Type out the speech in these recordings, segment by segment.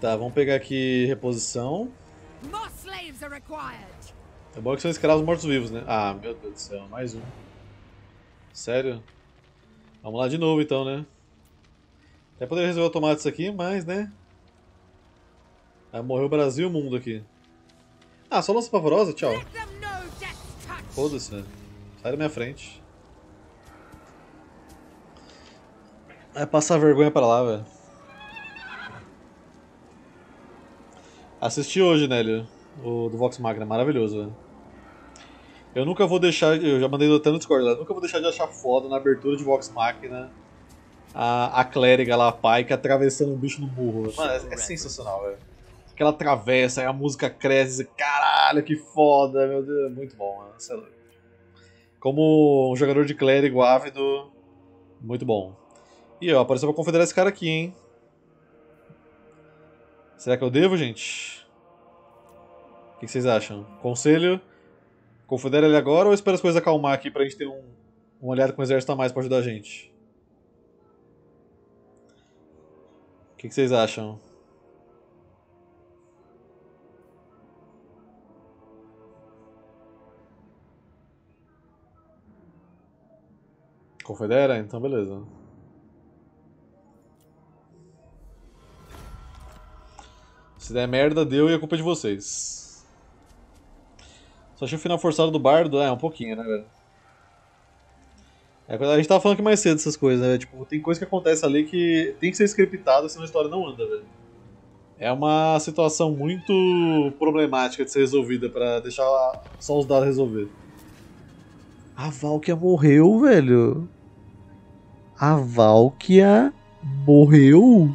Tá, vamos pegar aqui reposição. É bom que são escravos mortos-vivos, né? Ah, meu Deus do céu, mais um. Sério? Vamos lá de novo então, né? Até poderia resolver o tomate isso aqui, mas, né? Aí morreu o Brasil e o mundo aqui. Ah, só lança pavorosa? Tchau. Foda-se, velho. Sai da minha frente. Vai passar vergonha pra lá, velho. Assisti hoje, Nélio, o do Vox Machina, maravilhoso, velho. Eu nunca vou deixar, eu já mandei até no Discord lá, nunca vou deixar de achar foda na abertura de Vox Machina a, a clériga lá, a Pike, atravessando um bicho no burro. Mano, é, é sensacional, velho. Que ela atravessa, aí a música cresce, caralho, que foda, meu Deus, muito bom, mano. É. Como um jogador de clérigo ávido, muito bom. E ó, apareceu pra confederar esse cara aqui, hein. Será que eu devo, gente? O que vocês acham? Conselho? Confedera ele agora ou espera as coisas acalmar aqui pra gente ter um, um aliado com um exército a mais pra ajudar a gente? O que vocês acham? Confedera? Então beleza. Se der merda, deu e a culpa é de vocês. Só achei o final forçado do bardo, é, um pouquinho, né, velho? É, a gente tava falando aqui mais cedo essas coisas, né? Tipo, tem coisa que acontece ali que tem que ser scriptada, senão a história não anda, velho. É uma situação muito problemática de ser resolvida pra deixar só os dados resolver. A Valkyria morreu, velho. A Valkyria morreu?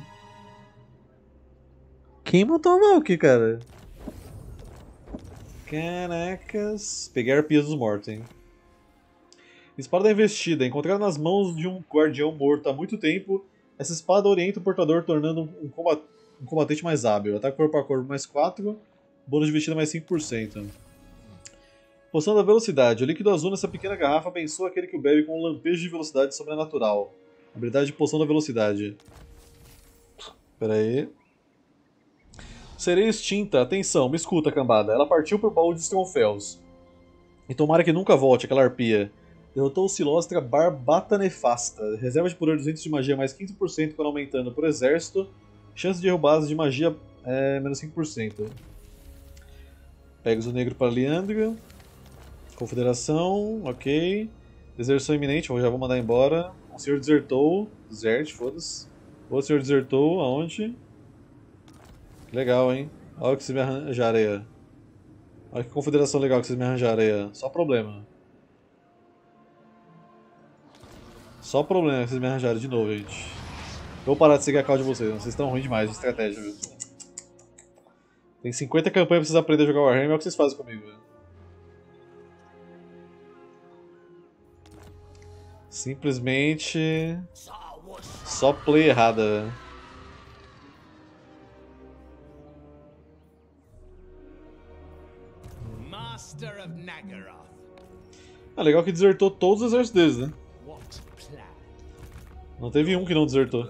Quem matou a Valkyrie, cara? Caracas. Pegar dos mortos, hein? Espada da investida. Encontrada nas mãos de um guardião morto há muito tempo, essa espada orienta o portador, tornando um, combat um combatente mais hábil. Ataque corpo a corpo mais 4, bônus de vestida mais 5%. Poção da velocidade. O líquido azul nessa pequena garrafa abençoa aquele que o bebe com um lampejo de velocidade sobrenatural. Habilidade de poção da velocidade. Pera aí. Sereia extinta. Atenção, me escuta, cambada. Ela partiu pro baú de Stromfels. E tomara que nunca volte aquela arpia. Derrotou o Silostra Barbata Nefasta. Reserva de poder 200 de magia mais 15% quando aumentando por exército. Chance de derrubadas de magia é menos 5%. Pegas o negro para Leandra. Confederação, ok. Deserção iminente, já vou mandar embora. O senhor desertou. Deserte, foda-se. O senhor desertou, aonde? Legal, hein? Olha o que vocês me arranjaram aí. Olha que confederação legal que vocês me arranjaram aí. Só problema. Só problema que vocês me arranjaram de novo, gente. Vou parar de seguir a call de vocês, vocês estão ruins demais de estratégia, viu? Tem 50 campanhas pra vocês aprenderem a jogar Warhammer, é o que vocês fazem comigo, velho. Simplesmente. Só play errada, velho. Ah, legal que desertou todos os exércitos deles, né? Não teve um que não desertou.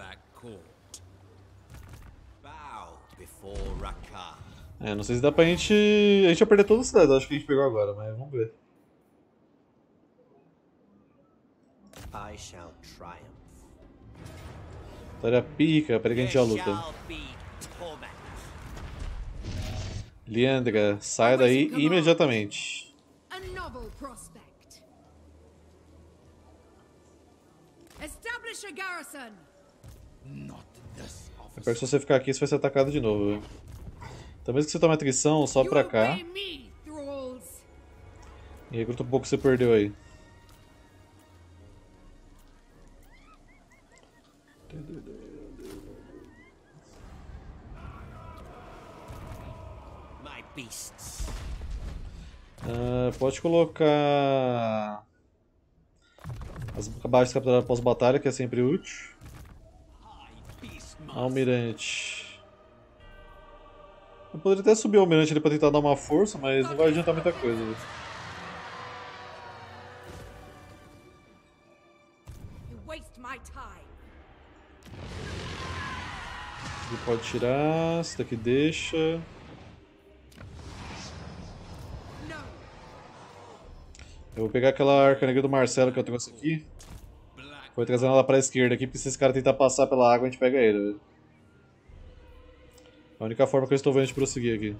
É, não sei se dá pra gente. A gente ia perder toda a cidade, acho que a gente pegou agora, mas vamos ver. I shall triumph. Vitória pica, peraí que a gente já luta. Leandra, sai daí imediatamente. A novel prospect. É pior que se você ficar aqui, você vai ser atacado de novo. viu? Então mesmo que você tome atrição, You pra cá. E recruta um pouco que você perdeu aí. Ah, pode colocar. As baixas capturadas pós-batalha, que é sempre útil. Almirante. Eu poderia até subir o almirante ali pra tentar dar uma força, mas não vai adiantar muita coisa. aqui pode tirar, esse daqui deixa. Eu vou pegar aquela arca negra do Marcelo que eu trouxe aqui. Vou trazendo ela pra esquerda aqui, porque se esse cara tentar passar pela água, a gente pega ele. velho. A única forma que eu estou vendo de prosseguir aqui.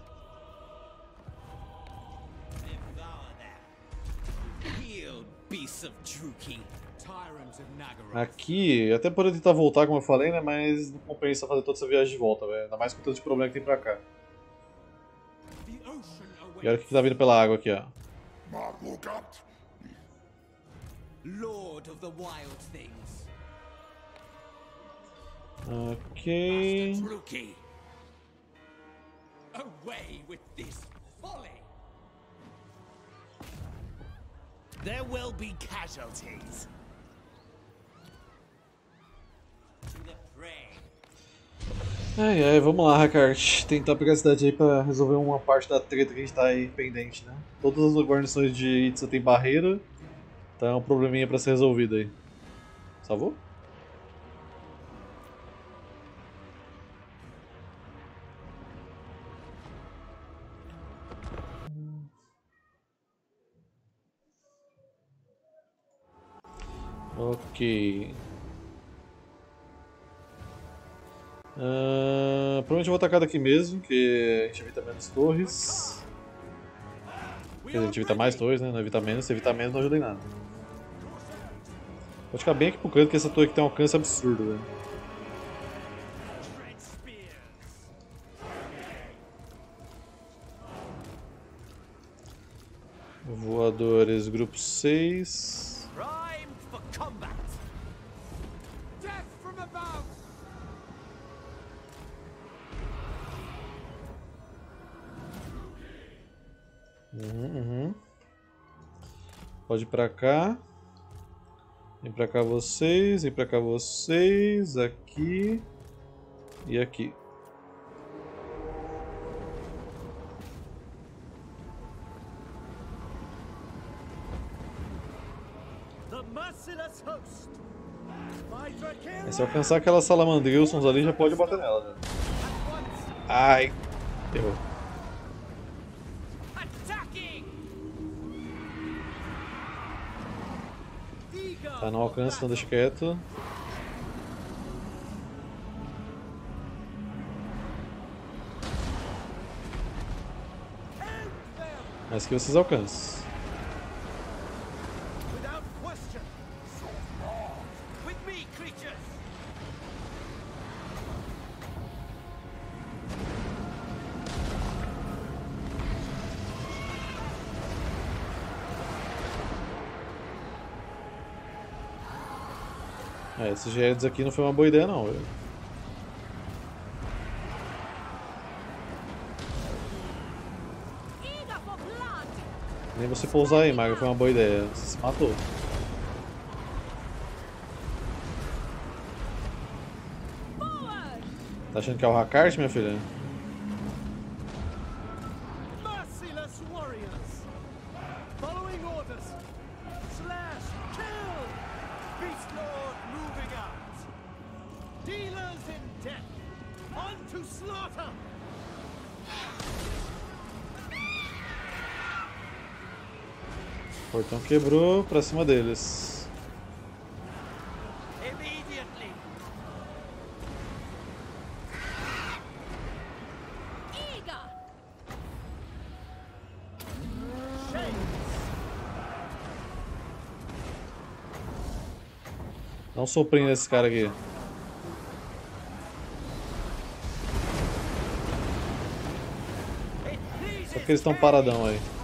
Aqui, até poderia tentar voltar, como eu falei, né? Mas não compensa fazer toda essa viagem de volta, velho. Ainda mais com tanto de problema que tem pra cá. E olha o que tá vindo pela água aqui, ó. Lord of the wild things. Ok. Druki. Away with this folly. There will be casualties. Ai ai, vamos lá, Hakart. Tentar pegar a cidade aí pra resolver uma parte da treta que a gente tá aí pendente, né? Todas as guarnições de Itza tem barreira, é um probleminha pra ser resolvido aí. Salvou? Ok. Ah, provavelmente eu vou atacar daqui mesmo, que a gente evita menos torres. Quer dizer, a gente evita mais torres, né? Não evita menos. Se evitar menos, não ajuda em nada. Pode ficar bem aqui pro canto, que essa torre aqui tem um alcance absurdo, velho. Voadores, grupo 6. Primed for combat. Death from above. Uhum, uhum. Pode ir pra cá. Vem pra cá vocês, vem pra cá vocês, aqui e aqui. Aí se eu alcançar aquelas salamandrilsons ali, já pode bater nela, né? Ai! Errou. Tá, não alcança, então battle. deixa quieto. Mas que vocês alcancem. É, esses Gerds aqui não foi uma boa ideia não, velho. Nem você pousar aí, Maga, foi uma boa ideia. Você se matou. Tá achando que é o Hakart, minha filha? Quebrou pra cima deles. Dá um soprinho nesse cara aqui. Só que eles estão paradão aí.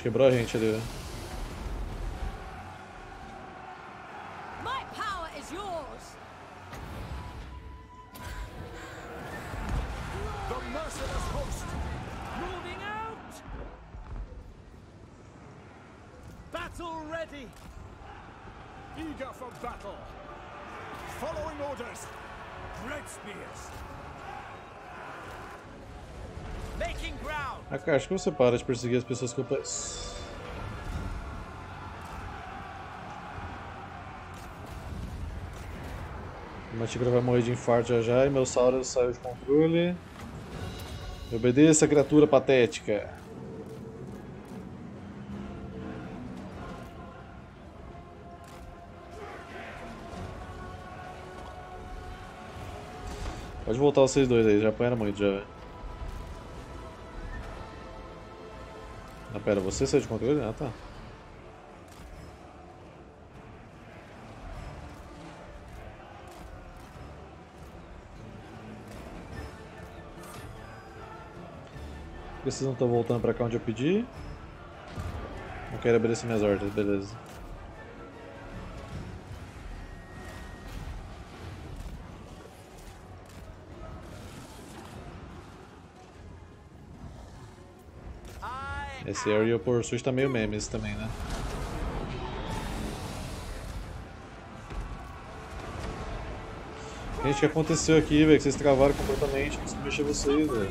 O Stegonote quebrou a gente ali, né? My power is yours. The merciless host. Moving out. Battle ready. eager for battle. Following orders. Great spears. Hakai, acho que você para de perseguir as pessoas que eu peço. Uma tigra vai morrer de infarto já já e meu Saurus saiu de controle. Obedeça, criatura patética. Pode voltar vocês dois aí, já apanharam muito já. Pera, você saiu de controle? Ah, tá. Vocês não estão voltando pra cá onde eu pedi? Não quero obedecer minhas ordens, beleza. Esse Aerial Pursuit tá meio memes também, né? Gente, o que aconteceu aqui, velho? Que vocês travaram completamente, consegui mexer vocês, velho.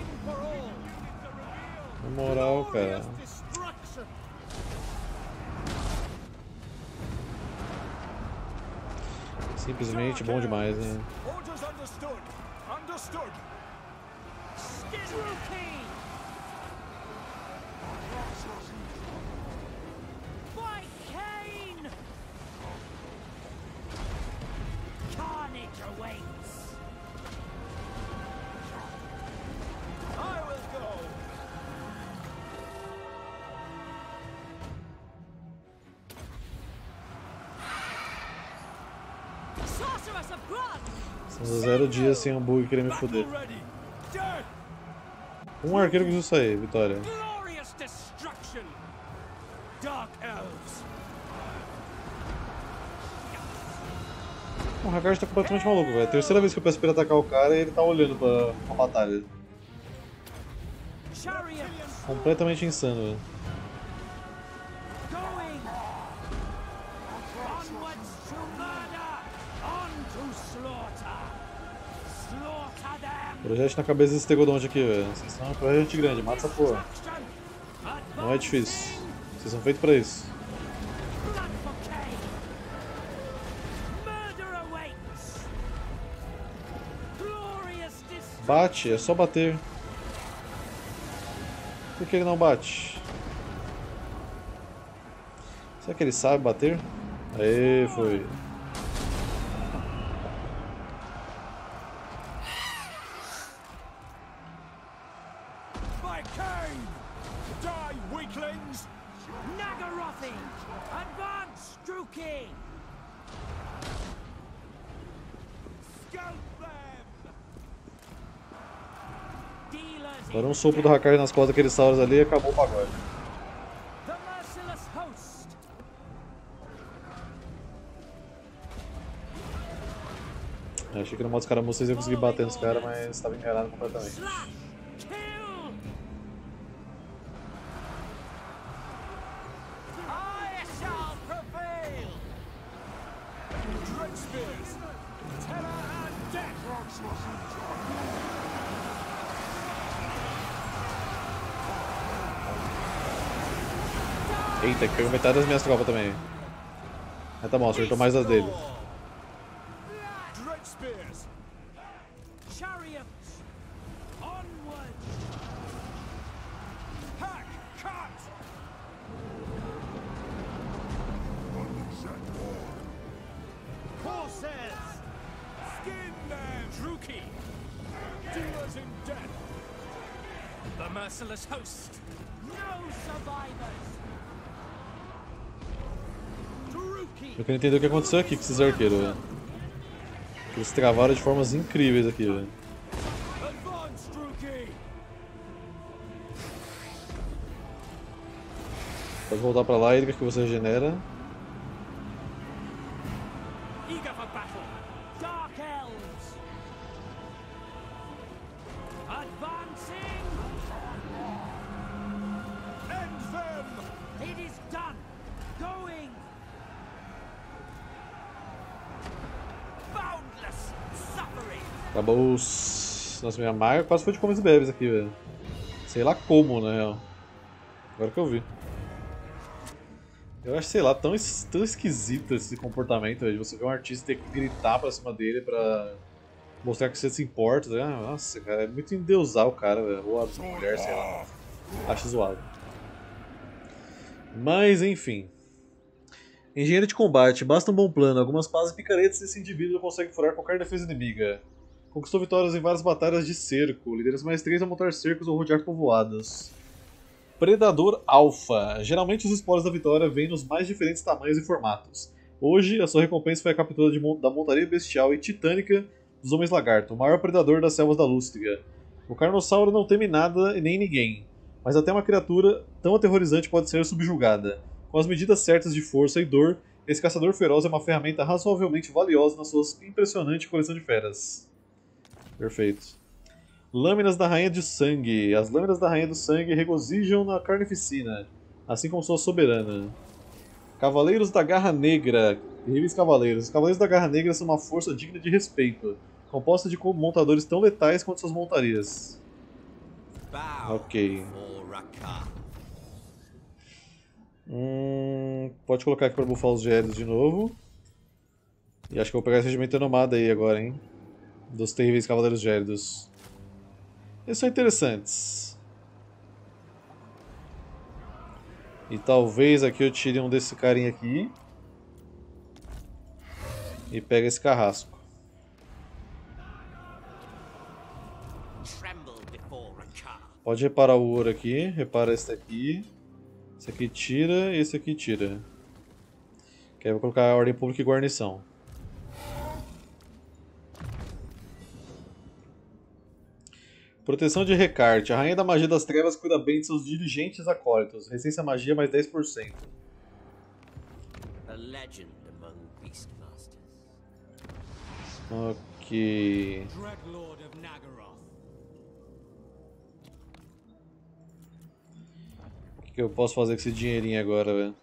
Na moral, cara. Simplesmente bom demais, né? Orders understood. Understood. Druki! By Estamos a zero dias sem um bug querer me foder. Um arqueiro conseguiu sair, vitória. O Hakard tá completamente maluco, velho. Terceira vez que eu peço pra ele atacar o cara e ele tá olhando pra, pra batalha. Completamente insano, velho. Projete na cabeça desse tegodonte aqui, velho. Vocês são um projete grande, mata essa porra. Não é difícil. Vocês são feitos pra isso. Bate, é só bater. Por que ele não bate? Será que ele sabe bater? Aê, foi. Sopro do Hakard nas costas daqueles Sauros ali e acabou o pagode. Eu achei que no modo escaramuça vocês iam conseguir bater nos caras, mas estava enganado completamente. Eita, que pegou metade das minhas tropas também. Mas tá bom, acertou mais as dele. Merciless host. No survivors! Eu quero entender o que aconteceu aqui com esses arqueiros, velho. Eles travaram de formas incríveis aqui, velho. Pode voltar pra lá, Edgar, que você regenera. Acabou os... Nossa, minha maga quase foi de comes e aqui, velho. Sei lá como, na real. Agora que eu vi. Eu acho, sei lá, tão, tão esquisito esse comportamento, de você ver um artista ter que gritar pra cima dele pra mostrar que você se importa. né? Nossa, cara, é muito endeusar o cara, velho. Ou a mulher, sei lá. Acho zoado. Mas, enfim. Engenheiro de combate, basta um bom plano, algumas pás e picaretas e esse indivíduo consegue furar qualquer defesa inimiga. Conquistou vitórias em várias batalhas de cerco, lidera as mais três a montar cercos ou rodear povoadas. Predador Alpha. Geralmente os esporos da vitória vêm nos mais diferentes tamanhos e formatos. Hoje, a sua recompensa foi a captura da montaria bestial e titânica dos Homens Lagarto, o maior predador das selvas da Lústria. O Carnossauro não teme nada e nem ninguém, mas até uma criatura tão aterrorizante pode ser subjugada. Com as medidas certas de força e dor, esse caçador feroz é uma ferramenta razoavelmente valiosa na sua impressionante coleção de feras. Perfeito. Lâminas da Rainha de Sangue. As lâminas da Rainha do Sangue regozijam na carnificina, assim como sua soberana. Cavaleiros da Garra Negra. Terríveis Cavaleiros. Os Cavaleiros da Garra Negra são uma força digna de respeito, composta de montadores tão letais quanto suas montarias. Ok. Hum, pode colocar aqui para bufar os gélidos de novo. E acho que eu vou pegar esse regimento renomado aí agora, hein? Dos terríveis Cavaleiros Gélidos. Eles são interessantes. E talvez aqui eu tire um desse carinha aqui. E pega esse carrasco. Pode reparar o ouro aqui, repara esse aqui. Esse aqui tira e esse aqui tira. Que aí eu vou colocar a ordem pública e guarnição. Proteção de Recarte. A Rainha da Magia das Trevas cuida bem de seus dirigentes acólitos. Resistência à magia mais 10%. A legend among Beastmasters. Ok. Dreadlord of Nagaroth. O que eu posso fazer com esse dinheirinho agora, velho?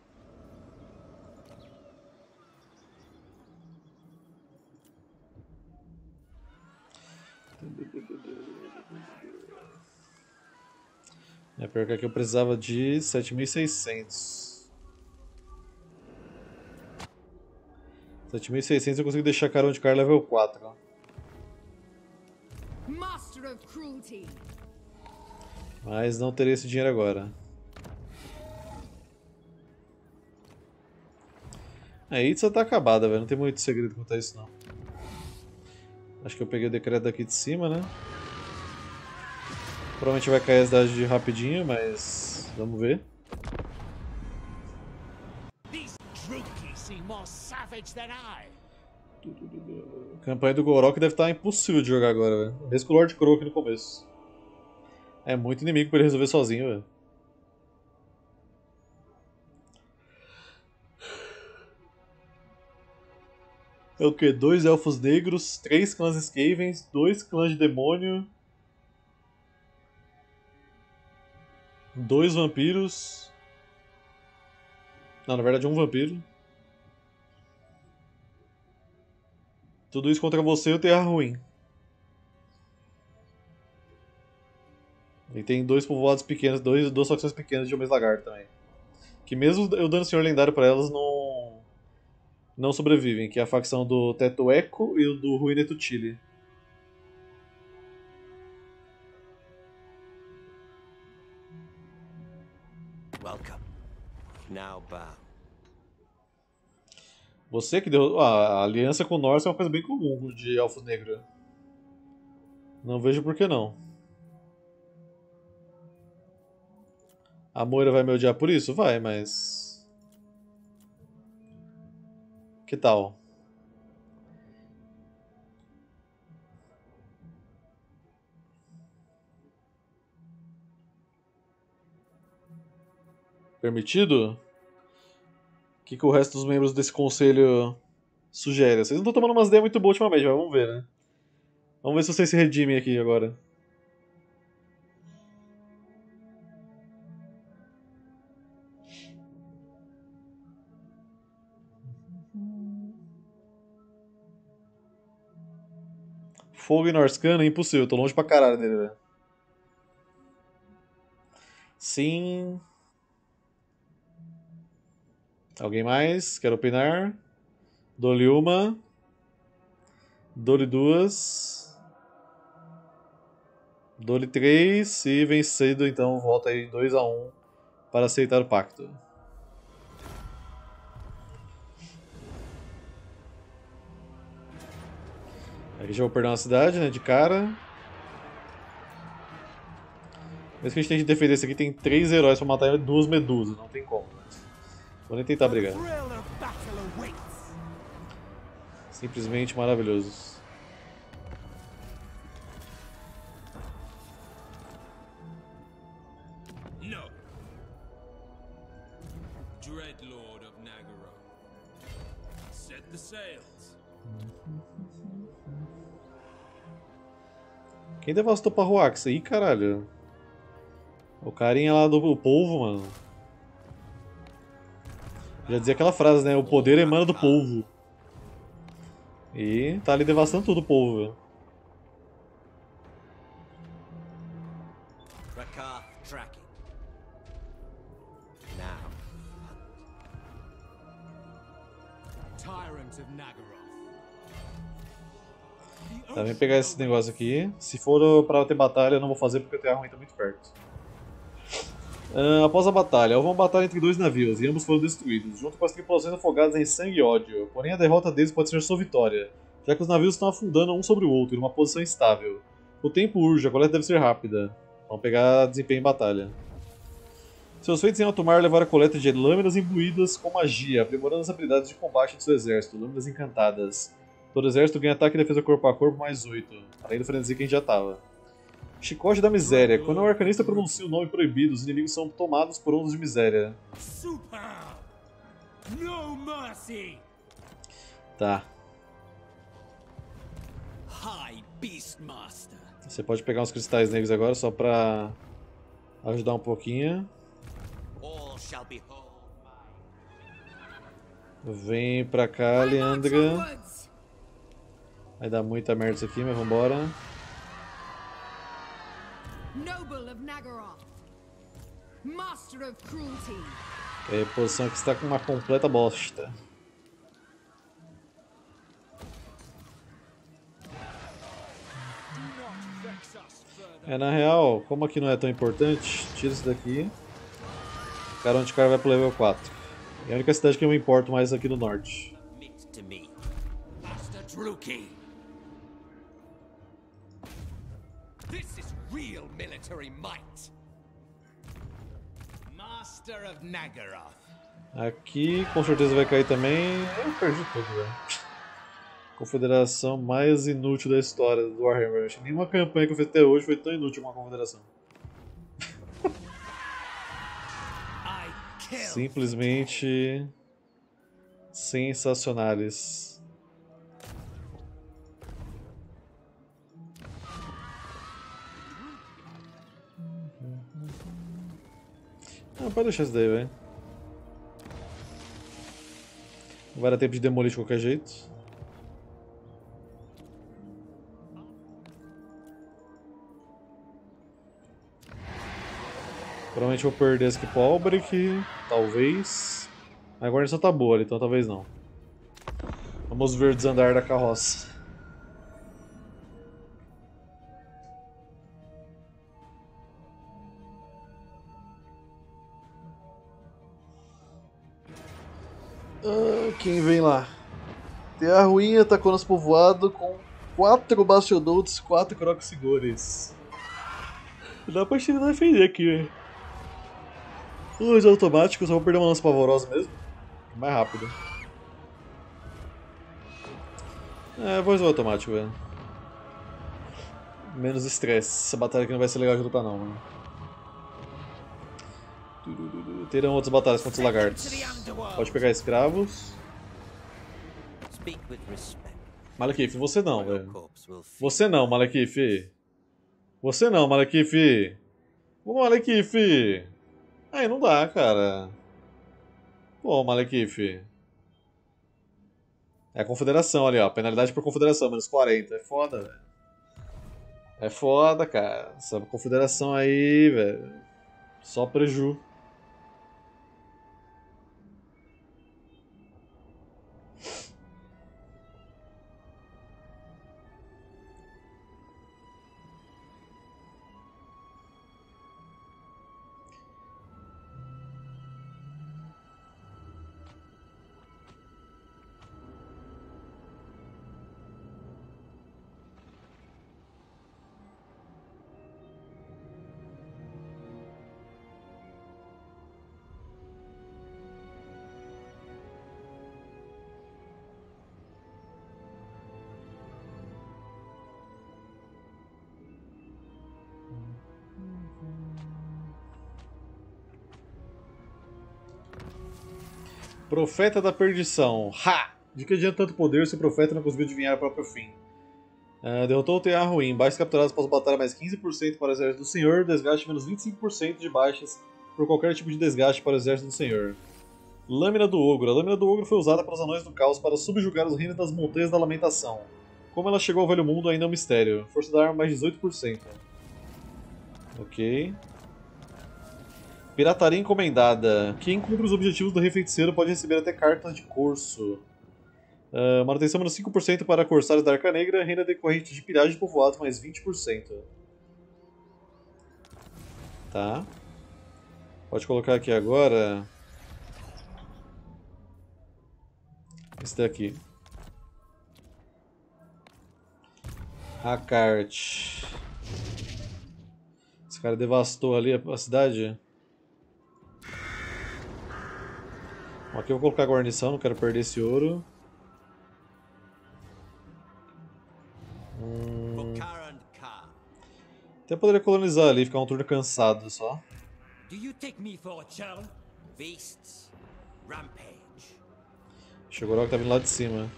É pior que aqui eu precisava de 7.600. 7.600 eu consigo deixar Carão de Car level 4. ó. Master of cruelty. Mas não teria esse dinheiro agora. A Itza tá acabada, velho. Não tem muito segredo quanto a isso, não. Acho que eu peguei o decreto daqui de cima, né? Provavelmente vai cair a cidade de rapidinho, mas... Vamos ver. A campanha do Gorok deve estar impossível de jogar agora, velho. Mesmo com o Lord Croak no começo. É muito inimigo pra ele resolver sozinho, velho. É o que? Dois elfos negros, três clãs Skavens, dois clãs de demônio, dois vampiros. Não, na verdade um vampiro. Tudo isso contra você e o Terra Ruim. E tem dois povoados pequenos, dois, duas facções pequenas de Homens Lagarto também. Que mesmo eu dando Senhor Lendário pra elas, não. não sobrevivem, que é a facção do Teto Eco e o do Ruineto Chile. Você que deu. A aliança com o Norse é uma coisa bem comum de Elfos Negros. Não vejo por que não. A Moira vai me odiar por isso? Vai, mas. Que tal? Permitido? Que, que o resto dos membros desse conselho sugere? Vocês não estão tomando umas ideias muito boas ultimamente, mas vamos ver, né? Vamos ver se vocês se redimem aqui agora. Fogo em Norscan é impossível, tô longe pra caralho dele, velho. Sim. Alguém mais? Quer opinar? Dou-lhe uma. Dou-lhe duas. Dou-lhe três. E vencido, então volta aí 2 a 1 um para aceitar o pacto. Aqui já vou perder uma cidade, né? De cara. Mas que a gente tem que defender isso aqui, tem três heróis pra matar duas medusas. Não tem como? Vou nem tentar brigar. Simplesmente maravilhosos. Quem devastou Parruax? Ih, caralho. O carinha lá do o polvo, mano. Já dizia aquela frase, né? O poder emana do polvo. E tá ali devastando tudo o Nagaroth. Tá, vem pegar esse negócio aqui. Se for pra ter batalha, eu não vou fazer porque o terra ruim tá muito perto. Ah, após a batalha, houve uma batalha entre dois navios e ambos foram destruídos, junto com as tripulações afogadas em sangue e ódio. Porém, a derrota deles pode ser sua vitória, já que os navios estão afundando um sobre o outro em uma posição instável. O tempo urge, a coleta deve ser rápida. Vamos pegar desempenho em batalha. Seus feitos em alto mar levaram a coleta de lâminas imbuídas com magia, aprimorando as habilidades de combate de seu exército, lâminas encantadas. Todo exército ganha ataque e defesa corpo a corpo mais 8, além do frenesi que a gente já tava. Chicote da miséria. Quando o arcanista pronuncia o nome proibido, os inimigos são tomados por ondas de miséria. Super. No mercy. Tá. High Beastmaster. Você pode pegar uns cristais negros agora só pra ajudar um pouquinho. Vem pra cá, Leandra. Vai dar muita merda isso aqui, mas vambora. Noble of Nagaroth. Master of cruelty. É a posição que está com uma completa bosta. É, na real, como aqui não é tão importante, tira isso daqui. Cara onde o cara vai pro level 4. É a única cidade que eu me importo mais aqui no norte. submit to me. Master Druki. Military might. Master of Nagaroth. Aqui com certeza vai cair também. Eu perdi tudo, velho. Confederação mais inútil da história do Warhammer. Acho que nenhuma campanha que eu fiz até hoje foi tão inútil como a confederação. Simplesmente sensacionais. Não, pode deixar isso daí, velho. Vai dar tempo de demolir de qualquer jeito. Provavelmente vou perder esse aqui pro talvez. A guarnição tá boa ali, então talvez não. Vamos ver o desandar da carroça. Quem vem lá? Terra Ruim atacou nosso povoado com 4 Bastionotes, 4 Croxigores. Dá pra gente defender aqui, velho. Dois automáticos, só vou perder uma lança pavorosa mesmo. Mais rápido. É, vou usar o automático, velho. Menos estresse. Essa batalha aqui não vai ser legal de lutar não, mano. Terão outras batalhas contra os lagartos. Pode pegar escravos. Malekith, você não, velho. Você não, Malekith. Você não, Malekith. Ô, Malekith. Aí não dá, cara. Pô, Malekith. É a confederação ali, ó. Penalidade por confederação, menos 40. É foda, velho. É foda, cara. Essa confederação aí, velho. Só preju. Profeta da Perdição. Ha! De que adianta tanto poder se o profeta não conseguiu adivinhar o próprio fim? Ah, derrotou o TA ruim. Baixas capturadas após batalha mais 15% para o exército do Senhor. Desgaste menos 25% de baixas por qualquer tipo de desgaste para o exército do Senhor. Lâmina do Ogro. A Lâmina do Ogro foi usada pelos Anões do Caos para subjugar os reinos das Montanhas da Lamentação. Como ela chegou ao Velho Mundo ainda é um mistério. Força da arma mais 18%. Ok. Pirataria encomendada. Quem cumpre os objetivos do Rei Feiticeiro pode receber até cartas de corso. Uh, manutenção menos 5% para Corsários da Arca Negra, renda decorrente de piragem de povoados mais 20%. Tá. Pode colocar aqui agora. Esse daqui. Hakart. Esse cara devastou ali a cidade. Aqui eu vou colocar guarnição, não quero perder esse ouro. Hum... Até poderia colonizar ali, ficar um turno cansado só. Chegou que tá vindo lá de cima.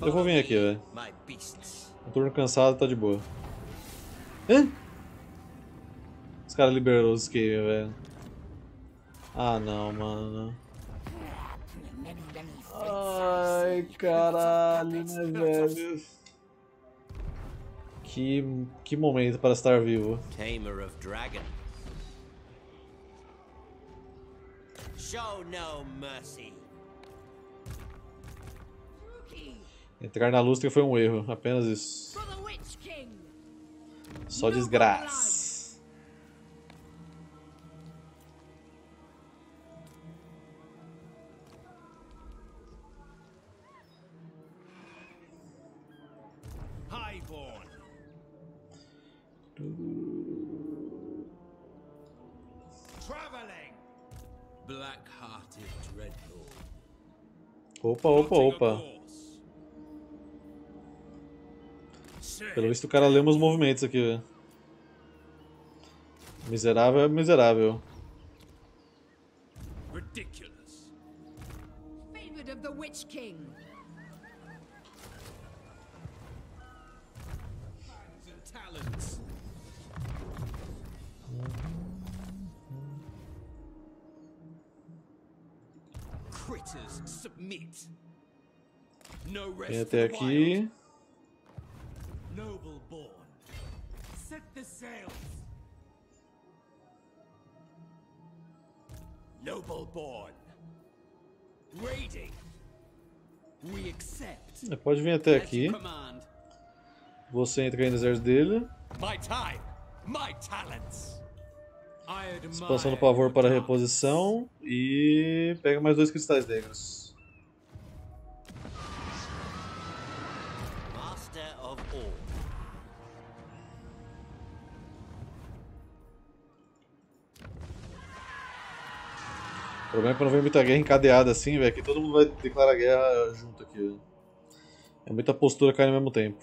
Eu vou vir aqui, velho. Um turno cansado tá de boa. Hã? Os caras liberaram os escape, velho. Ah não, mano. Ai, caralho, né, velho? Que, que momento para estar vivo. Tamer of Dragon. Show no mercy. Entrar na lustra foi um erro, apenas isso. Só desgraça. Opa, opa, opa. Pelo visto o cara leu meus movimentos aqui, velho. Miserável é miserável. Raiding. We accept. É, Pode vir até aqui. Você entra aí no exército dele. My time. My talents. Expansão do pavor para reposição. E pega mais dois cristais negros. O problema é que não vem muita guerra encadeada assim, velho, que todo mundo vai declarar guerra junto aqui. É muita postura caindo ao mesmo tempo.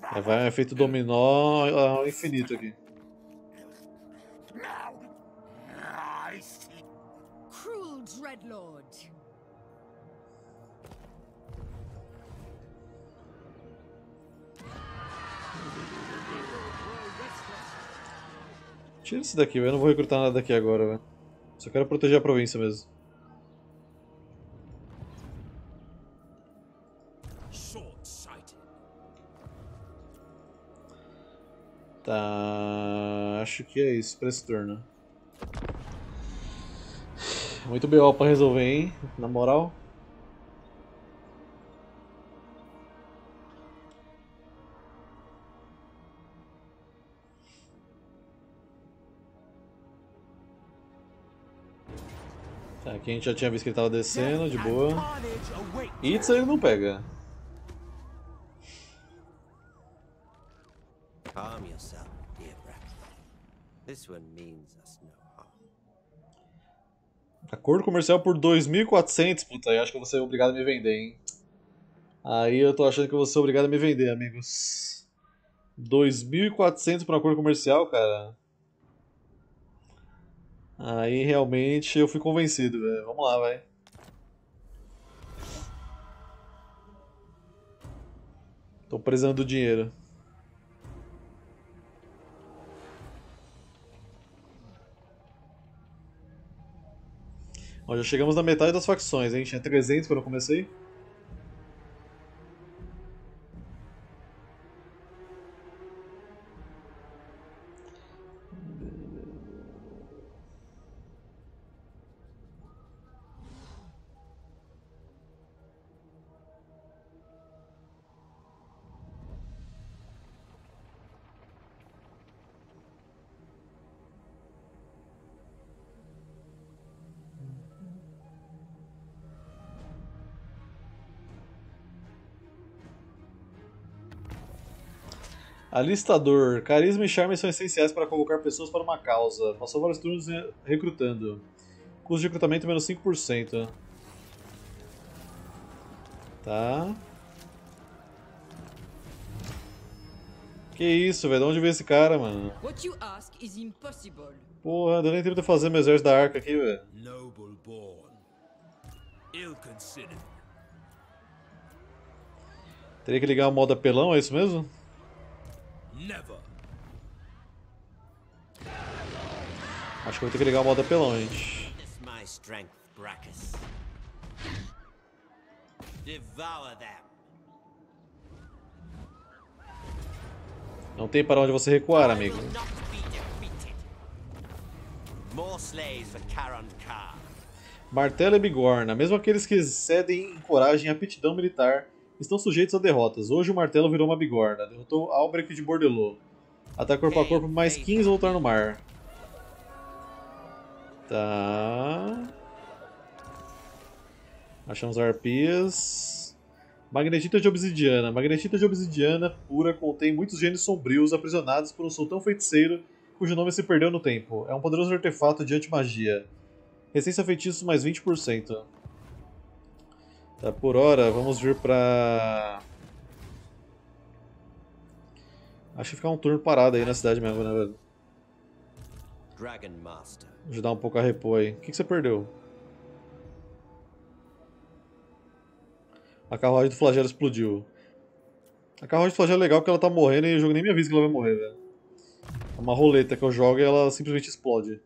Aí vai um efeito dominó ao infinito aqui. Tira isso daqui, velho. Eu não vou recrutar nada daqui agora, velho. Só quero proteger a província mesmo. Tá. Acho que é isso pra esse turno. Muito BO pra resolver, hein? Na moral. Aqui a gente já tinha visto que ele tava descendo, de boa. Itza ele não pega. Calm yourself, dear Bracken. This one means us no harm. Acordo comercial por 2.400, puta, aí acho que eu vou ser obrigado a me vender, hein? Aí eu tô achando que eu vou ser obrigado a me vender, amigos. 2.400 para um acordo comercial, cara. Aí realmente eu fui convencido, velho. Vamos lá, vai. Tô precisando do dinheiro. Ó, já chegamos na metade das facções, hein? Tinha 300 quando eu comecei. Alistador. Carisma e charme são essenciais para convocar pessoas para uma causa. Passou vários turnos re- recrutando. Custo de recrutamento menos 5%. Tá. Que isso, velho? De onde veio esse cara, mano? Porra, deu nem tempo de fazer meu exército da arca aqui, velho. Teria que ligar o modo apelão, é isso mesmo? Never. Acho que eu vou ter que ligar o modo apelão, gente. Não tem para onde você recuar, amigo. Martelo e Bigorna, mesmo aqueles que cedem em coragem e aptidão militar, estão sujeitos a derrotas. Hoje o Martelo virou uma Bigorna, derrotou Albrecht de Bordelot. Ataque corpo a corpo mais 15 voltar no mar. Tá. Achamos arpias. Magnetita de obsidiana. Magnetita de obsidiana pura contém muitos gênios sombrios aprisionados por um sultão feiticeiro cujo nome se perdeu no tempo. É um poderoso artefato de antimagia. Resistência a feitiços mais 20%. Tá, por hora, vamos vir pra. Acho que ficar um turno parado aí na cidade mesmo, né, velho? Dragon Master. Ajudar um pouco a repor aí. O que, que você perdeu? A carruagem do flagelo explodiu. A carruagem do flagelo é legal porque ela tá morrendo e o jogo nem me avisa que ela vai morrer, velho. É uma roleta que eu jogo e ela simplesmente explode.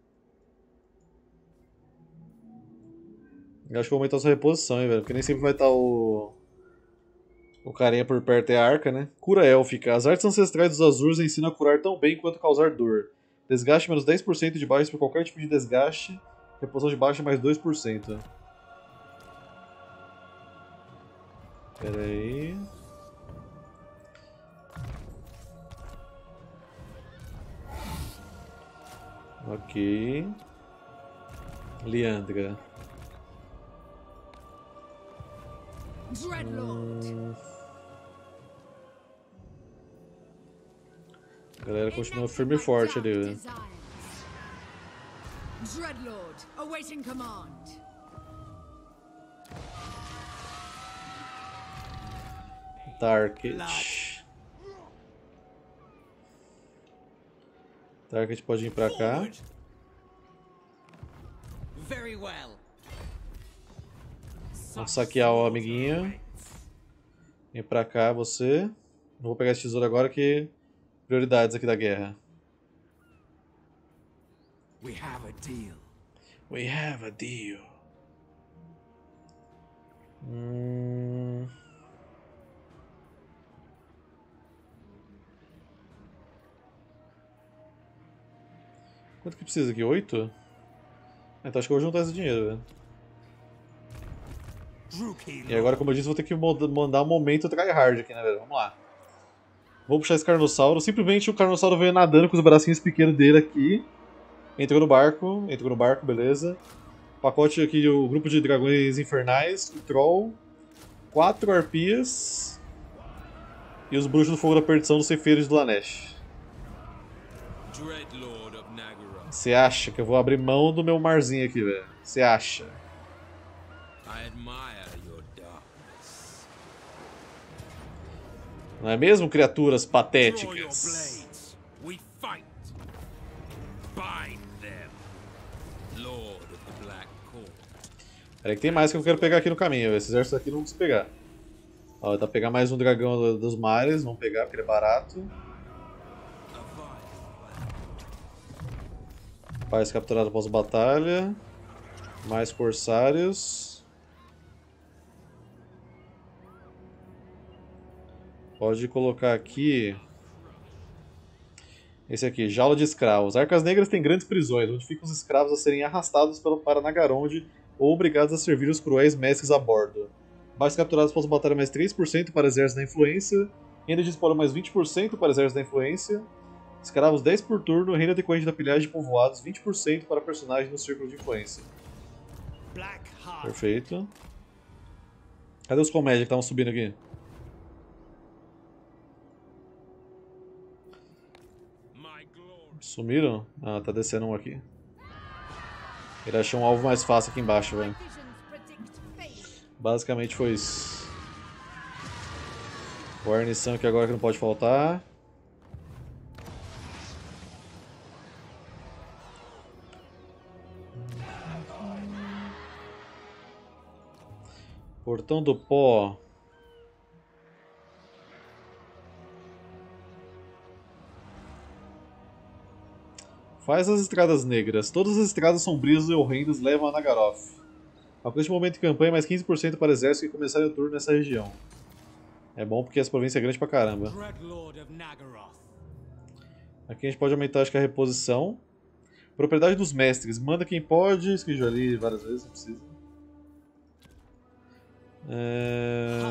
Eu acho que vou aumentar essa reposição, hein, velho. Porque nem sempre vai estar o. O carinha por perto é a arca, né? Cura élfica. As artes ancestrais dos Azures ensinam a curar tão bem quanto causar dor. Desgaste menos 10% de baixa por qualquer tipo de desgaste. Reposição de baixa mais 2%. Pera aí. Ok. Leandra. A galera continua firme e forte ali, né? Dreadlord, awaiting command. Target. Target pode vir pra cá. Very well. Vamos saquear o amiguinho. Vem pra cá você. Não vou pegar esse tesouro agora que. Prioridades aqui da guerra. We have a deal. We have a deal. Hum... Quanto que precisa aqui? Oito? Então acho que eu vou juntar esse dinheiro, velho. E agora, como eu disse, vou ter que mandar um momento tryhard aqui, né, velho? Vamos lá. Vou puxar esse Carnossauro. Simplesmente o Carnossauro veio nadando com os bracinhos pequenos dele aqui. Entrou no barco. Entrou no barco, beleza. Pacote aqui, o grupo de dragões infernais. O Troll. Quatro arpias. E os bruxos do fogo da perdição dos ceifeiros do Lanesh. Você acha que eu vou abrir mão do meu marzinho aqui, velho? Você acha? I admire your darkness. Não é mesmo, criaturas patéticas? Peraí que tem mais que eu quero pegar aqui no caminho. Esse exército aqui não precisa pegar. Ó, dá pra pegar mais um dragão do- dos mares. Vamos pegar porque ele é barato. Paz capturado após batalha. Mais corsários. Pode colocar aqui. Esse aqui, jaula de escravos. Arcas Negras tem grandes prisões, onde ficam os escravos a serem arrastados pelo- para Nagaronde ou obrigados a servir os cruéis mestres a bordo. Mais capturados após batalha mais 3% para exército da influência. Renda de espólio mais 20% para exército da influência. Escravos 10 por turno, renda decorrente da pilhagem de povoados 20% para personagem no círculo de influência. Perfeito. Cadê os comédia que estavam subindo aqui? My glory. Sumiram? Ah, tá descendo um aqui. Ele achou um alvo mais fácil aqui embaixo, velho. Basicamente foi isso. Guarnição aqui agora que não pode faltar. Portão do pó. Faz as estradas negras. Todas as estradas sombrias e horrendas levam a Nagaroth. Após este momento de campanha, mais 15% para exército que começarem o turno nessa região. É bom porque essa província é grande pra caramba. Aqui a gente pode aumentar acho que a reposição. Propriedade dos mestres. Manda quem pode. Esquijo ali várias vezes, não precisa. É...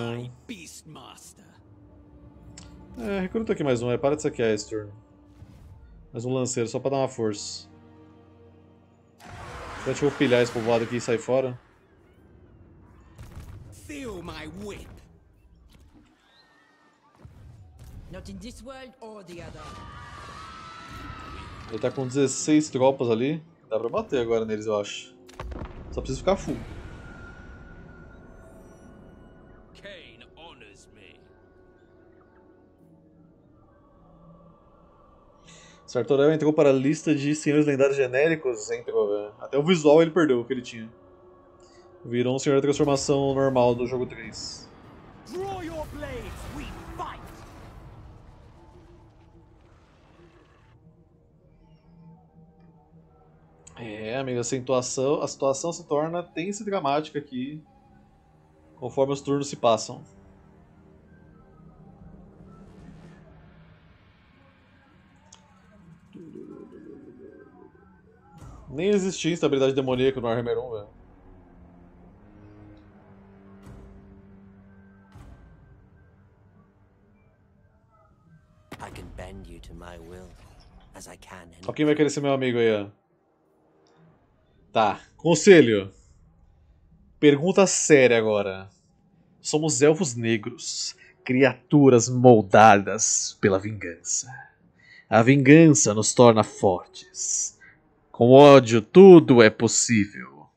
É, recruta aqui mais um. É, para de saquear esse turno. Mais um lanceiro, só pra dar uma força. Deixa eu pilhar esse povoado aqui e sair fora. Feel my whip. Not in this world or the other. Ele tá com 16 tropas ali. Dá pra bater agora neles, eu acho. Só preciso ficar full. Sartorel entrou para a lista de senhores lendários genéricos. Entrou, velho. Até o visual ele perdeu o que ele tinha. Virou um senhor da transformação normal do jogo 3. Draw your blades. We fight. É, amigo, a situação, a situação se torna tensa e dramática aqui. Conforme os turnos se passam. Nem existia instabilidade demoníaca no Warhammer 1, velho. Ó quem vai querer ser meu amigo aí, ó. Tá, conselho. Pergunta séria agora. Somos elfos negros, criaturas moldadas pela vingança. A vingança nos torna fortes. Com ódio, tudo é possível.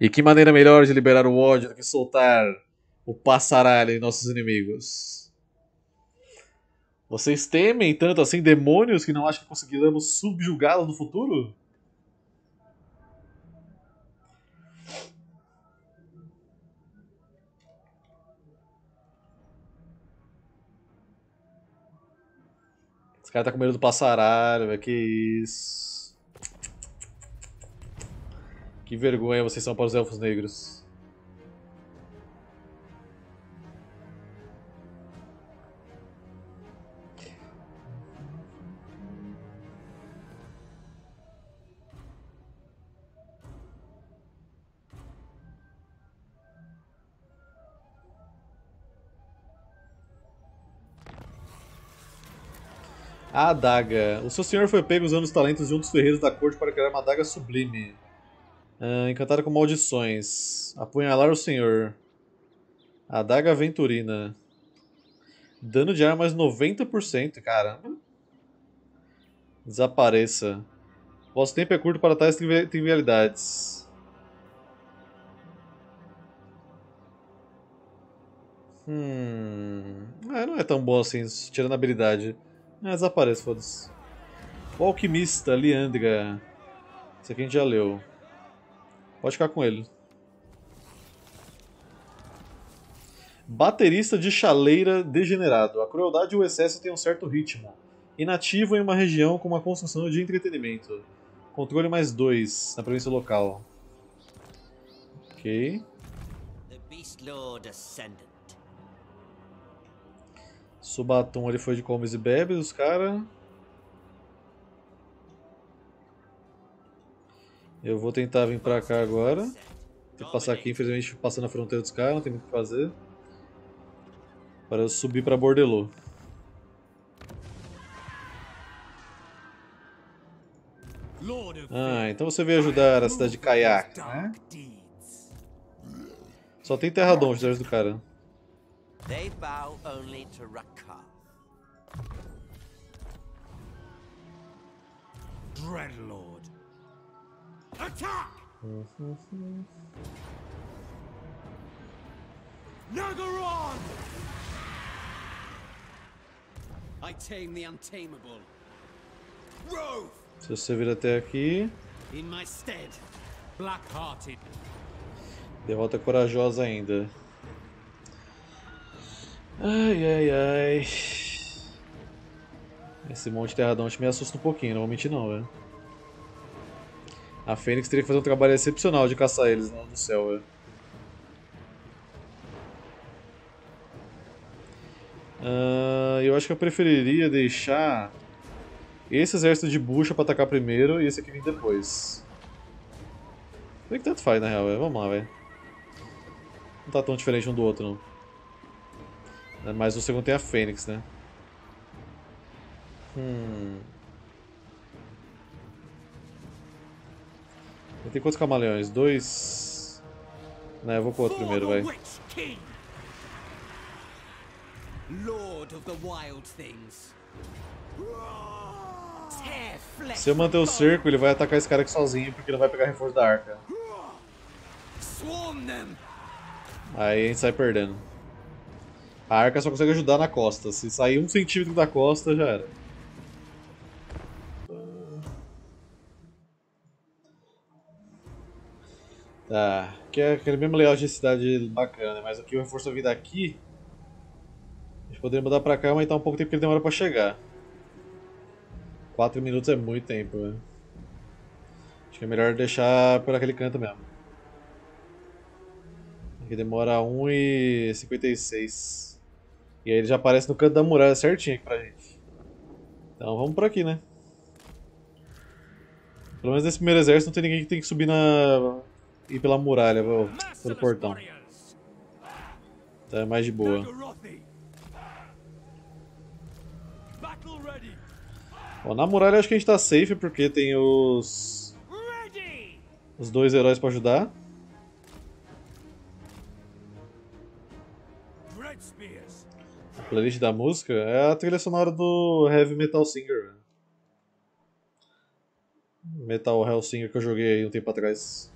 E que maneira melhor de liberar o ódio do que soltar o passaralho em nossos inimigos? Vocês temem tanto assim demônios que não acham que conseguiremos subjugá-los no futuro? Esse cara tá com medo do passaralho, velho. Que isso. Que vergonha vocês são para os elfos negros. A adaga. O seu senhor foi pego usando os talentos de um dos ferreiros da corte para criar uma adaga sublime. Ah, encantada com maldições. Apunhalar o senhor. Adaga aventurina. Dano de arma mais 90%, caramba. Desapareça. Vosso tempo é curto para tais trivi- trivialidades. Hum. É, não é tão bom assim, tirando a habilidade. Ah, desaparece, foda-se. O Alquimista, Liandra. Esse aqui a gente já leu. Pode ficar com ele. Baterista de chaleira degenerado. A crueldade e o excesso têm um certo ritmo. Inativo em uma região com uma construção de entretenimento. Controle mais 2 na província local. Ok. Subatum ele foi de comes e bebes, os cara. Eu vou tentar vir pra cá agora. Tem que passar aqui, infelizmente passando a fronteira dos caras, não tem muito o que fazer. Para eu subir pra Bordelô. Ah, então você veio ajudar a cidade de Kayak, né? Só tem Terradon atrás do cara. Dreadlord. Attack! Nagaron! I tame the untamable. Rove! Se você vir até aqui, In my stead. Black-hearted. derrota corajosa ainda. Ai, ai, ai. Esse monte de Terradon me assusta um pouquinho, não vou mentir não, velho. A Fênix teria que fazer um trabalho excepcional de caçar eles no céu, velho. Ah, eu acho que eu preferiria deixar esse exército de bucha pra atacar primeiro e esse aqui vir depois. Bem que tanto faz na real, velho. Vamos lá, velho. Não tá tão diferente um do outro, não. Mas o segundo tem a Fênix, né? Hum. Tem quantos camaleões? Dois. Né, eu vou com o outro primeiro, vai. Witch King! Lord of the wild things. Tear flesh Se eu manter o cerco, ele vai atacar esse cara aqui sozinho porque ele vai pegar reforço da arca. Aí a gente sai perdendo. A arca só consegue ajudar na costa. Se sair um centímetro da costa, já era. Tá, que é aquele mesmo layout de cidade bacana, mas aqui o reforço vai vir daqui. A gente poderia mudar pra cá, mas tá um pouco tempo que ele demora pra chegar. 4 minutos é muito tempo, velho. Acho que é melhor deixar por aquele canto mesmo. Aqui demora 1,56. E aí ele já aparece no canto da muralha certinho aqui pra gente. Então vamos por aqui, né? Pelo menos nesse primeiro exército não tem ninguém que tem que subir na. Ir pela muralha, pelo, portão. Então é mais de boa. Na muralha acho que a gente tá safe porque tem os. Os dois heróis pra ajudar. A playlist da música é a trilha sonora do Heavy Metal Singer. velho. Metal Hellsinger que eu joguei aí um tempo atrás.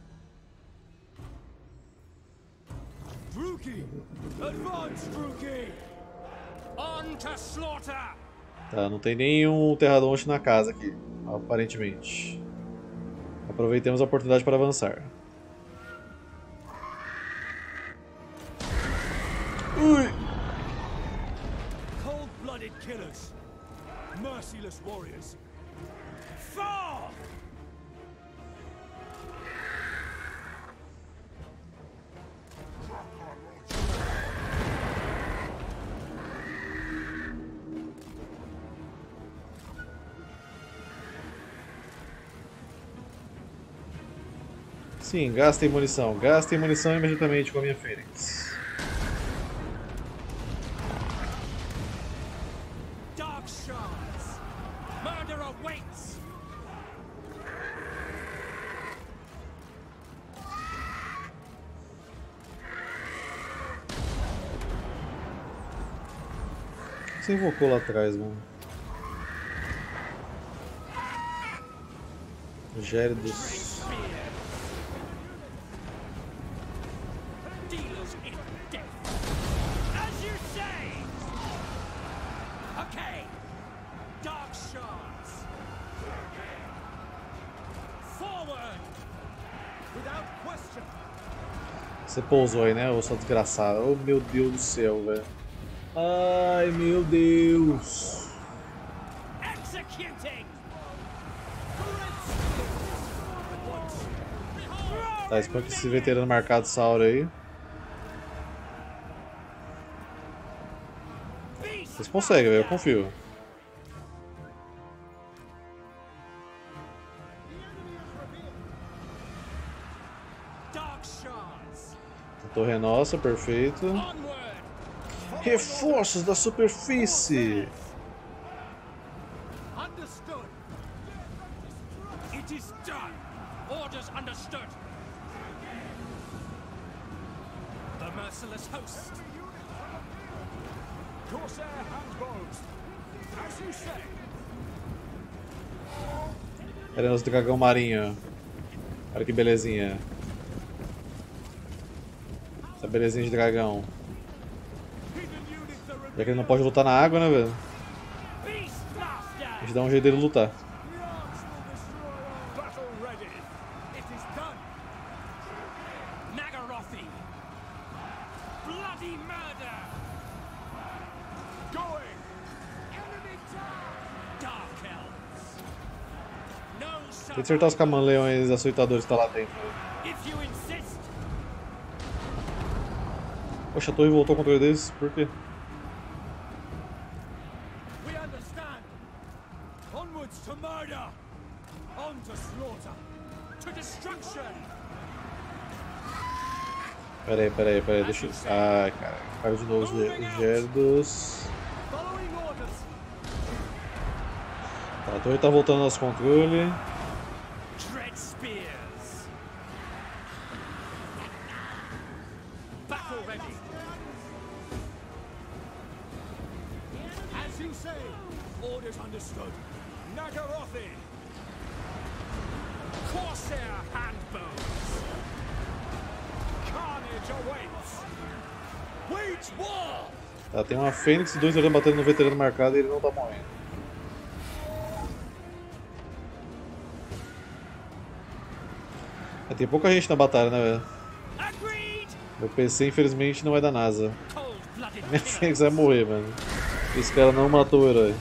Tá, não tem nenhum Terradonte na casa aqui, aparentemente. Aproveitemos a oportunidade para avançar. Sim, gastem munição. Gastem munição imediatamente com a minha Fênix. Você invocou lá atrás, mano? Géridos. Okay. Dark shards. Forward. Without question. Você pousou aí, né, ô sua desgraçada? Oh meu Deus do céu, velho. Ai meu Deus. Executing. Tá, espero que esse veterano marcado Sauro aí. Vocês conseguem, eu confio. A torre é nossa, perfeito. Reforços da superfície! Understood. It is done. Orders understood. The merciless host. Corsair handbows. As you say. Era nosso dragão marinho. Olha que belezinha. Essa belezinha de dragão. Já que ele não pode lutar na água, né, velho? A gente dá um jeito dele lutar. Tem que acertar os camaleões açoitadores que tá lá dentro. Poxa, a torre voltou ao controle deles, por quê? We understand. Onwards to murder. On to slaughter. To destruction. Pera aí, pera aí, pera aí, deixa eu... Ai, cara, caiu de novo os Ge- os Gerdos. Tá, a torre tá voltando ao nosso controle. Orders understood. Nagarothi. Corsair handbows. Carnage awaits. Wage war. Tá, tem uma Fênix e dois olhando batendo no veterano marcado e ele não tá morrendo. Tem pouca gente na batalha, né, velho? Meu PC, infelizmente, não é da NASA. Minha. Fênix vai morrer, mano. Esse cara não matou o herói.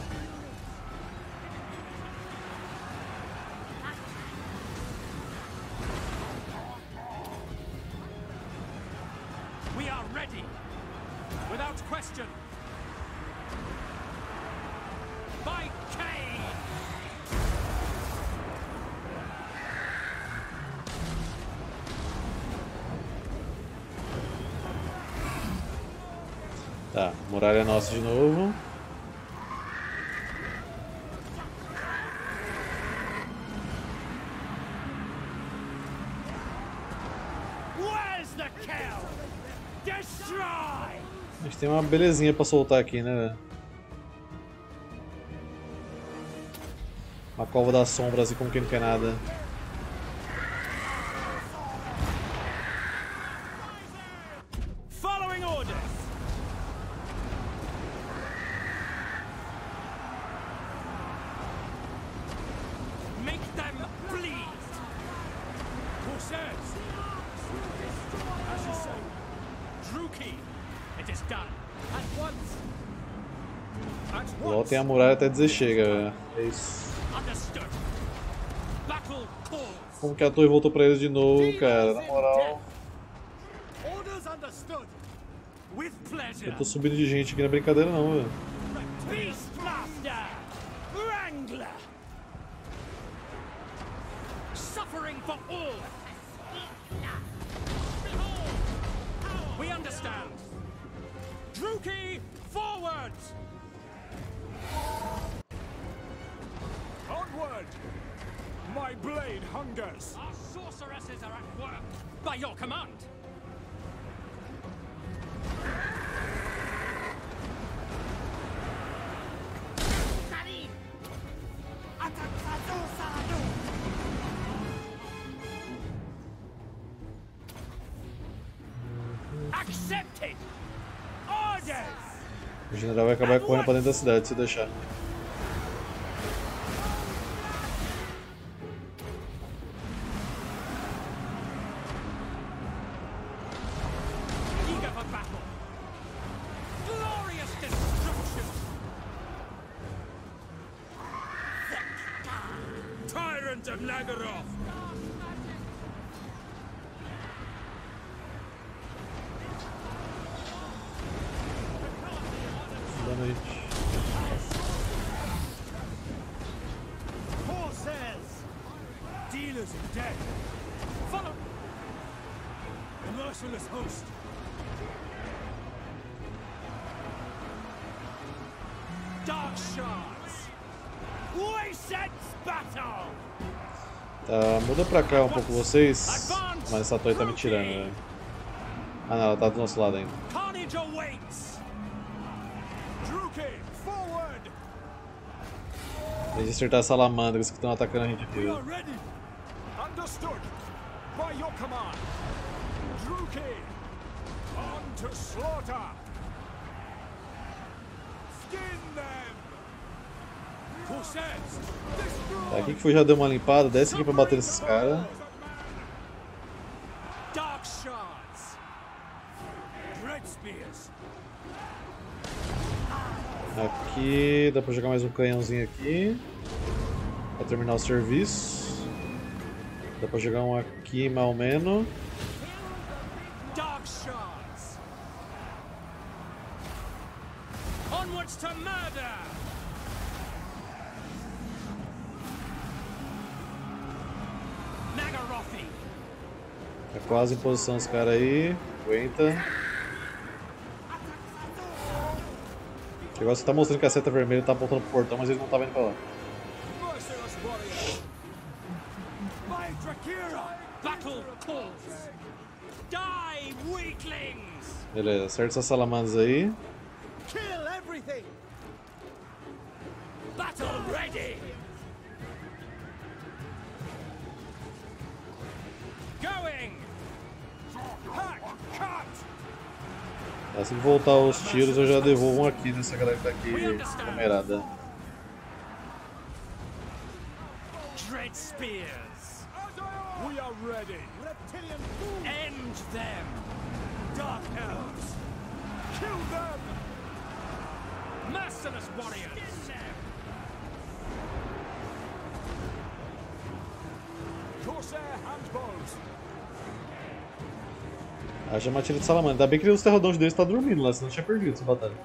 Belezinha pra soltar aqui, né? Uma cova das sombras e como quem não quer nada. Once. tem a muralha até dizer chega, velho. É isso. Como que a torre voltou pra eles de novo, cara? Na moral, eu tô subindo de gente aqui na brincadeira não, velho. Blade hungers. Our sorceresses are at work. By your command. Accepted! Orders! O general vai acabar correndo pra dentro da cidade se deixar. Pra cá um pouco vocês. Mas essa torre tá me tirando, velho. Ah não, ela tá do nosso lado ainda. Tem que acertar as salamandras que estão atacando a gente aqui. are ready! Tá, aqui que foi já deu uma limpada, desce aqui pra bater nesses caras. Aqui dá pra jogar mais um canhãozinho aqui. Pra terminar o serviço. Dá pra jogar um aqui mais ou menos. Onwards to murder. Nagarothi. Tá quase em posição os caras aí. Aguenta. O negócio tá mostrando que a seta vermelha tá apontando pro portão, mas eles não estavam indo pra lá. Beleza, acerta essas salamandras aí. Assim que voltar os tiros, eu já devolvo um aqui nessa galera que tá aqui. Dread spears. We are ready! Reptilian! End them. Dark elves! Kill them! Merciless warriors. Corsair handbows! Haja uma tira de salamandra. Ainda bem que os terrodões deles tá dormindo lá, senão tinha perdido essa batalha.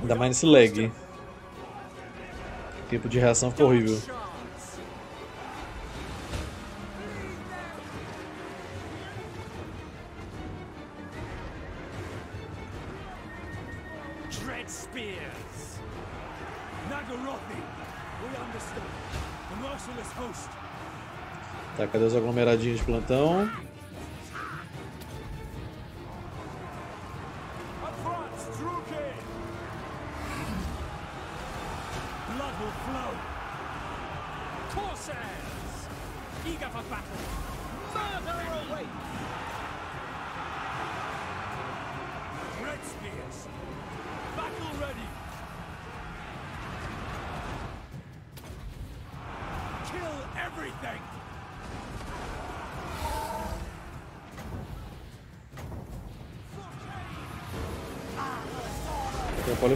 Ainda mais nesse lag. O tempo de reação ficou horrível. Cadê os aglomeradinhos de plantão?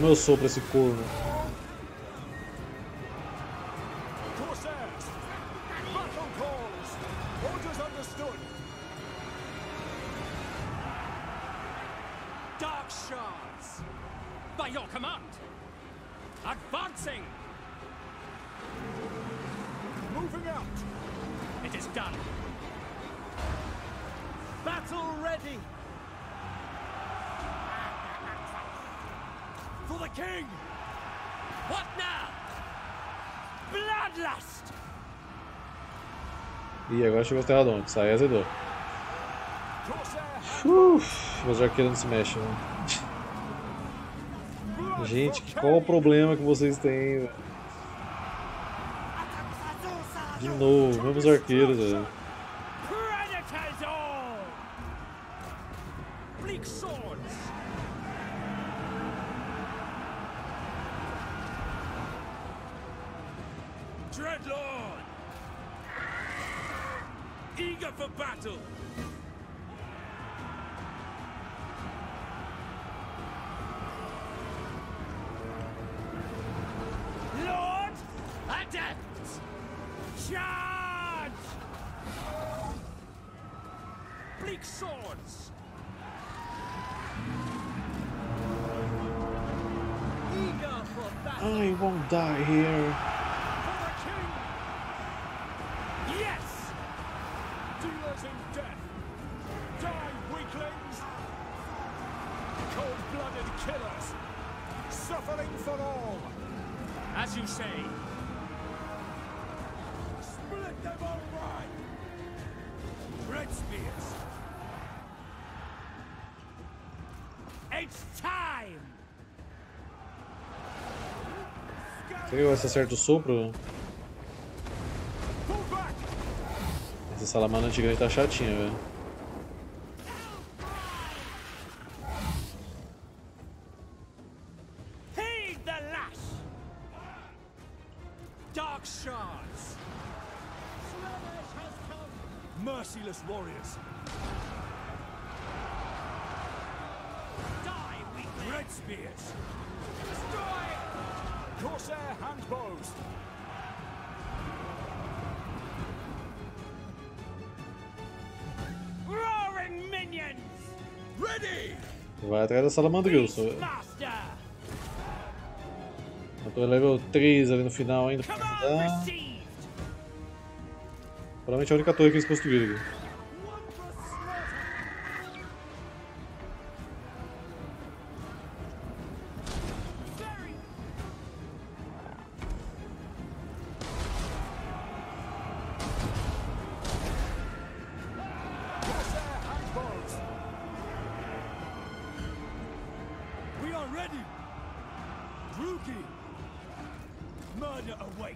Meu sopro esse corno. Chegou o Terradonte, sai azedou. Uf, meus arqueiros não se mexem, né? Gente, qual o problema que vocês têm, velho? De novo, mesmos arqueiros, velho. Dreadlord! Eager for battle! Acerta o sopro? Pull back! Essa salamana gigante tá chatinha, velho. Salamandrilson! Eu tô level 3 ali no final ainda pra ajudar. received! Provavelmente é a única torre que eles construíram aqui.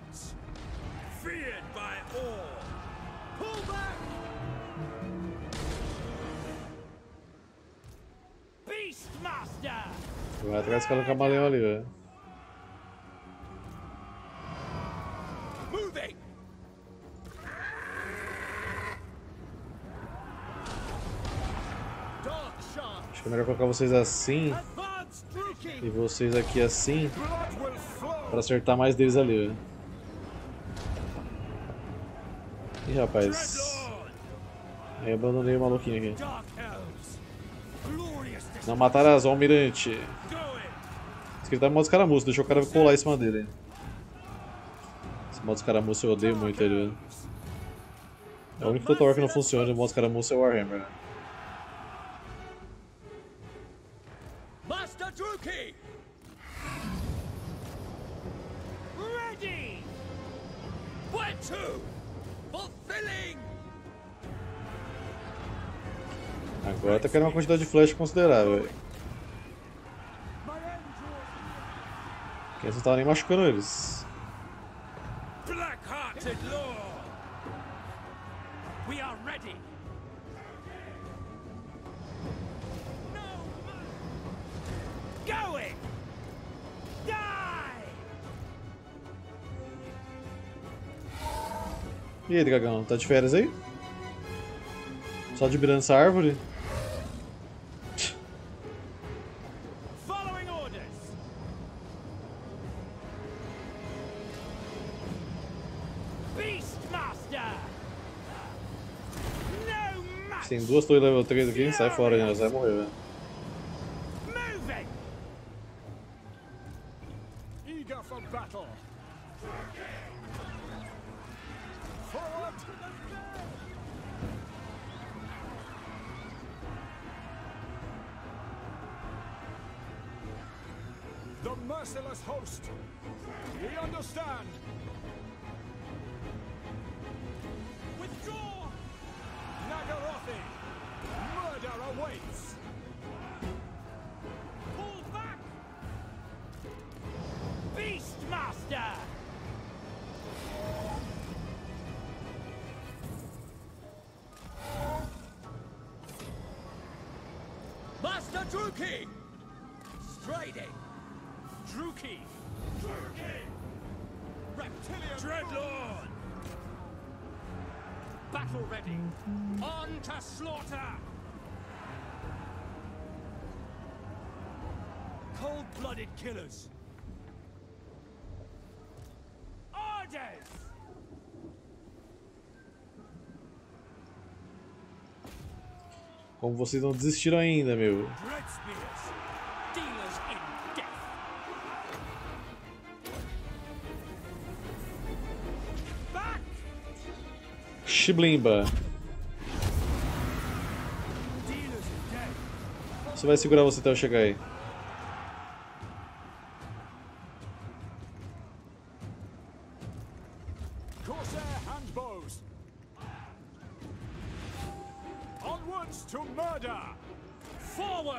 Awaits! Feared by all! Pull back! Beastmaster! Vai atrás do camaleão ali, velho. Moving! Dark shards! Acho que é melhor colocar vocês assim e vocês aqui assim pra acertar mais deles ali, velho. Ih, rapaz. Aí abandonei o maluquinho aqui. Não matarás o almirante. Esse aqui tá modo escaramuço, deixou o cara colar em cima dele. Esse modo escaramuço eu odeio muito ele. É o único War que não funciona no modo escaramuço é o Warhammer. né? Querendo uma quantidade de flash considerável. Porque eles não estavam nem machucando eles. E aí, dragão, tá de férias aí? Só de essa árvore? Tem duas torres level 3 aqui, sai fora, né? Você vai morrer, velho. Killers! Orders! Como vocês não desistiram ainda, meu. Shiblimba. Você vai segurar você até eu chegar aí.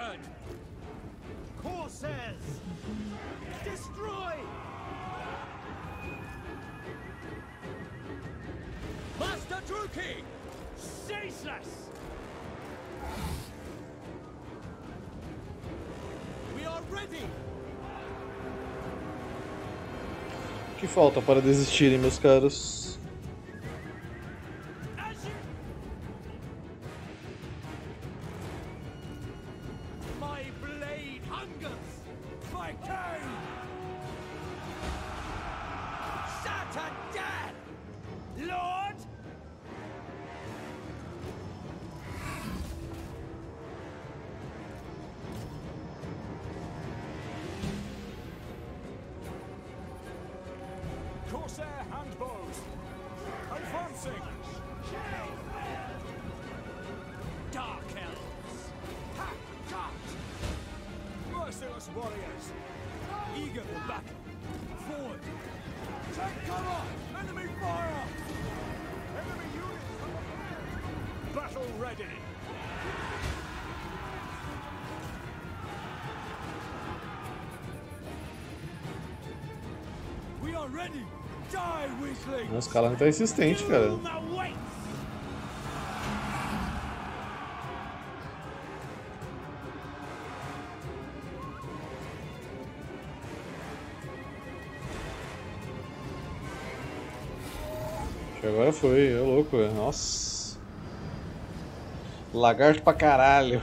Forward! Corsairs! Destroy! Master Druki! Ceaseless! We are ready! O que falta para desistirem, meus caros? Die, weakling! Nossa, o cara tá insistente, cara. Agora foi, é louco. Nossa. Lagarto pra caralho.